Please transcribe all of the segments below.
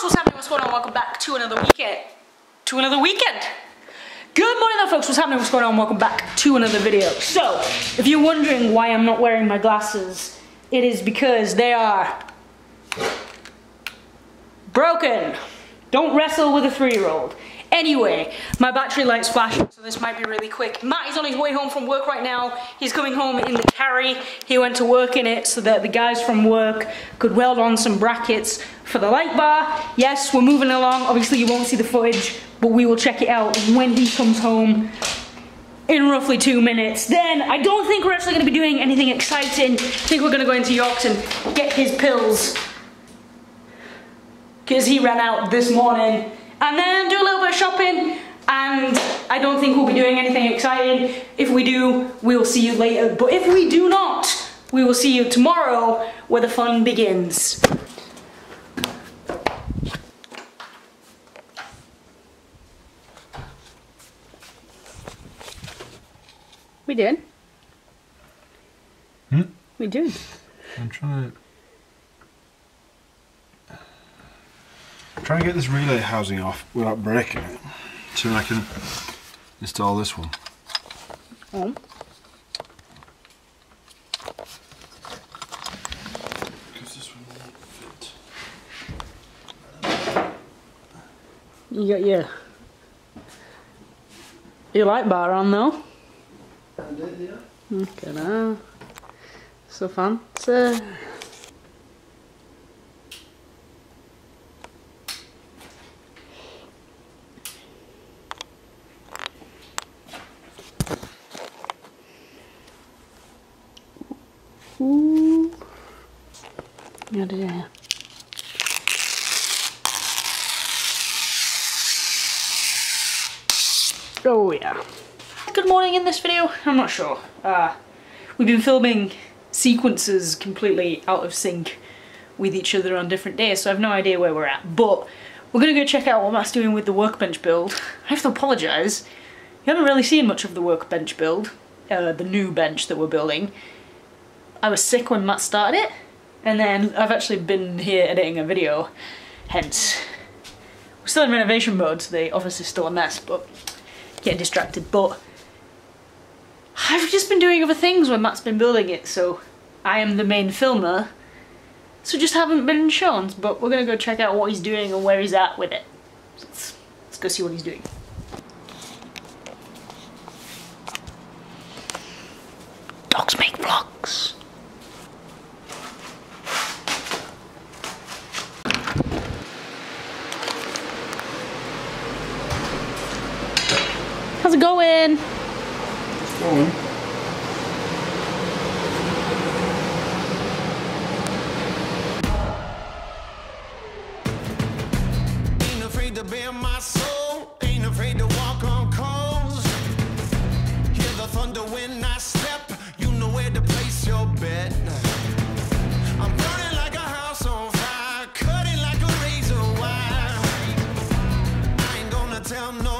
folks, what's happening? What's going on? Welcome back to another weekend. To another weekend. Good morning though folks, what's happening? What's going on? Welcome back to another video. So, if you're wondering why I'm not wearing my glasses, it is because they are broken. Don't wrestle with a three-year-old. Anyway, my battery light's flashing, so this might be really quick. Mat is on his way home from work right now. He's coming home in the carry. He went to work in it so that the guys from work could weld on some brackets for the light bar. Yes, we're moving along. Obviously, you won't see the footage, but we will check it out when he comes home in roughly two minutes. Then, I don't think we're actually going to be doing anything exciting. I think we're going to go into Yorks and get his pills. Because he ran out this morning and then do a little bit of shopping and I don't think we'll be doing anything exciting. If we do, we'll see you later. But if we do not, we will see you tomorrow where the fun begins. We did. Hmm? We did. I'm trying Try and get this relay housing off without breaking it. So I can install this one. Oh. Because this one won't fit. You got your your light bar on though. I did, yeah. Okay, now. So fancy. Oh yeah. Good morning in this video? I'm not sure. Uh, we've been filming sequences completely out of sync with each other on different days, so I have no idea where we're at. But we're gonna go check out what Mat's doing with the workbench build. I have to apologise. You haven't really seen much of the workbench build, uh, the new bench that we're building. I was sick when Mat started it, and then I've actually been here editing a video, hence we're still in renovation mode, so the office is still a mess, but getting distracted. But I've just been doing other things when Mat's been building it, so I am the main filmer, so just haven't been shown. But we're gonna go check out what he's doing and where he's at with it. So let's, let's go see what he's doing. Dogs make How's it going? Going. Ain't afraid to bare my soul. Ain't afraid to walk on coals. Hear the thunder when I step. You know where to place your bet. I'm burning like a house on fire. Cutting like a razor wire. I ain't gonna tell no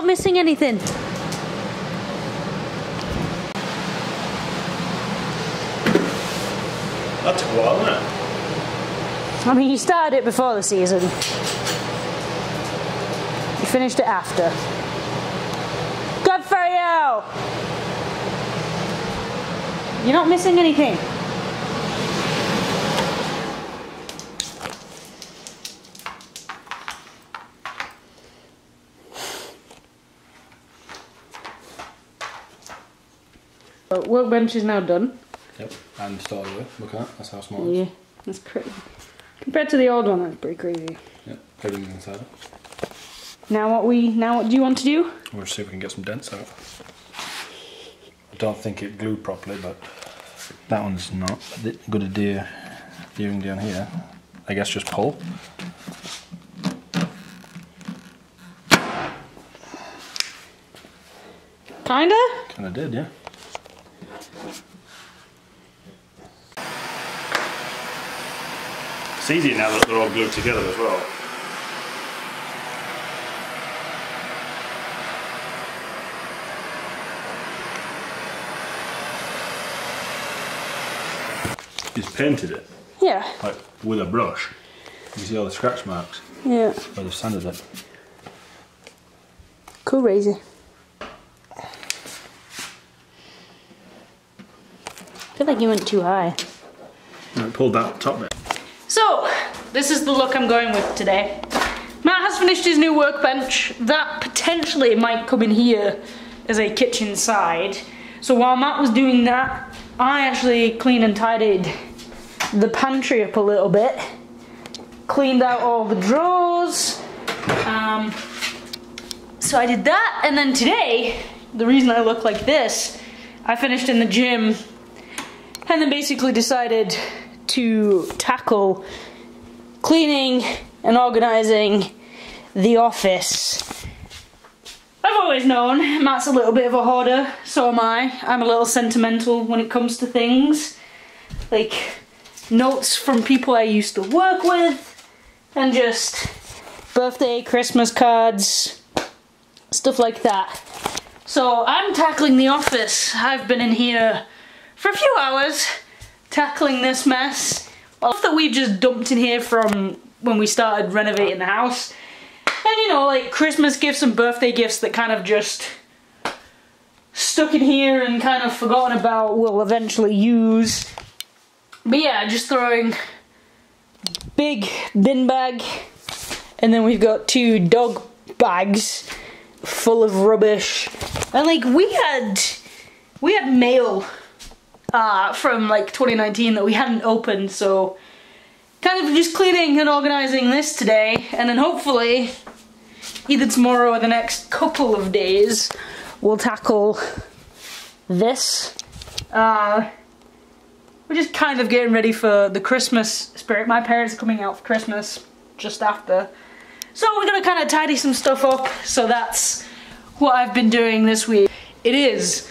not missing anything. That took a while, didn't it? I mean, you started it before the season. You finished it after. Good for you! You're not missing anything. So workbench is now done. Yep. And started with. Look at that. That's how small it Yeah, that's crazy. Compared to the old one, that's pretty crazy. Yep. Everything inside it. Now what we now what do you want to do? We'll see if we can get some dents out. I don't think it glued properly, but that one's not a good idea. Adhering down here. I guess just pull. Kinda? Kind of did, yeah. It's easier now that they're all glued together as well. Just painted it, Yeah. Like with a brush. You see all the scratch marks Yeah. where they've sanded it. Cool, Crazy. I feel like you went too high. and it pulled that top bit. So, this is the look I'm going with today. Mat has finished his new workbench. That potentially might come in here as a kitchen side. So while Mat was doing that, I actually cleaned and tidied the pantry up a little bit. Cleaned out all the drawers. Um, so I did that, and then today, the reason I look like this, I finished in the gym and then basically decided to tackle cleaning and organizing the office. I've always known Mat's a little bit of a hoarder, so am I. I'm a little sentimental when it comes to things. Like notes from people I used to work with, and just birthday, Christmas cards, stuff like that. So I'm tackling the office. I've been in here for a few hours tackling this mess. Stuff that we've just dumped in here from when we started renovating the house. And you know, like Christmas gifts and birthday gifts that kind of just stuck in here and kind of forgotten about we'll eventually use. But yeah, just throwing big bin bag and then we've got two dog bags full of rubbish. And like we had we had mail uh, from like 2019 that we hadn't opened, so kind of just cleaning and organizing this today, and then hopefully either tomorrow or the next couple of days we'll tackle this. Uh, we're just kind of getting ready for the Christmas spirit. My parents are coming out for Christmas just after. So we're gonna kind of tidy some stuff up, so that's what I've been doing this week. It is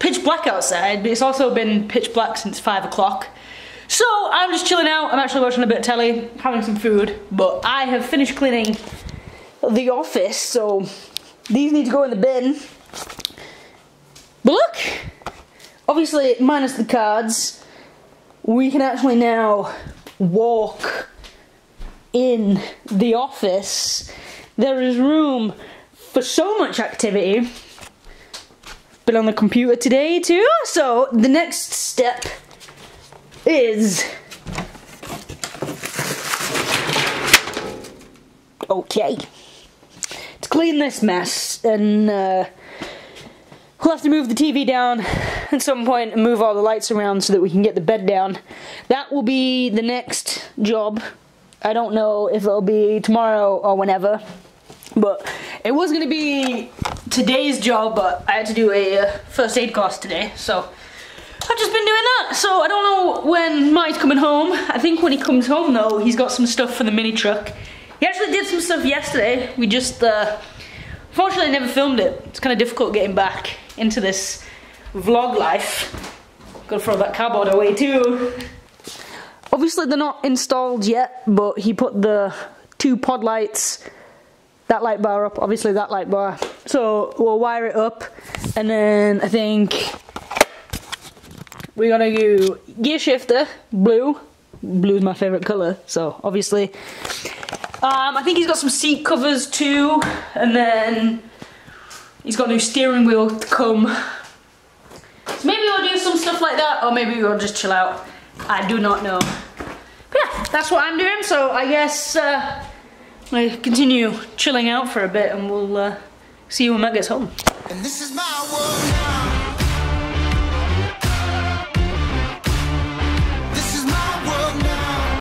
pitch black outside, but it's also been pitch black since five o'clock. So I'm just chilling out. I'm actually watching a bit of telly, having some food, but I have finished cleaning the office, so these need to go in the bin. But look, obviously minus the cards, we can actually now walk in the office. There is room for so much activity on the computer today too. So the next step is okay to clean this mess, and uh, we'll have to move the TV down at some point and move all the lights around so that we can get the bed down. That will be the next job. I don't know if it'll be tomorrow or whenever. But it was gonna be today's job, but I had to do a uh, first aid course today, so I've just been doing that. So I don't know when Mike's coming home. I think when he comes home though, he's got some stuff for the mini truck. He actually did some stuff yesterday. We just, uh, unfortunately, never filmed it. It's kind of difficult getting back into this vlog life. Gotta throw that cardboard away too. Obviously, they're not installed yet, but he put the two pod lights that light bar up, obviously that light bar. So we'll wire it up and then I think we're gonna do gear shifter, blue. Blue's my favourite colour, so obviously. Um, I think he's got some seat covers too, and then he's got a new steering wheel to come. So maybe we'll do some stuff like that that, or maybe we'll just chill out. I do not know. But yeah, that's what I'm doing, so I guess uh, I continue chilling out for a bit and we'll uh, see you when Mat gets home.